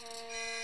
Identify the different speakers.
Speaker 1: Música é.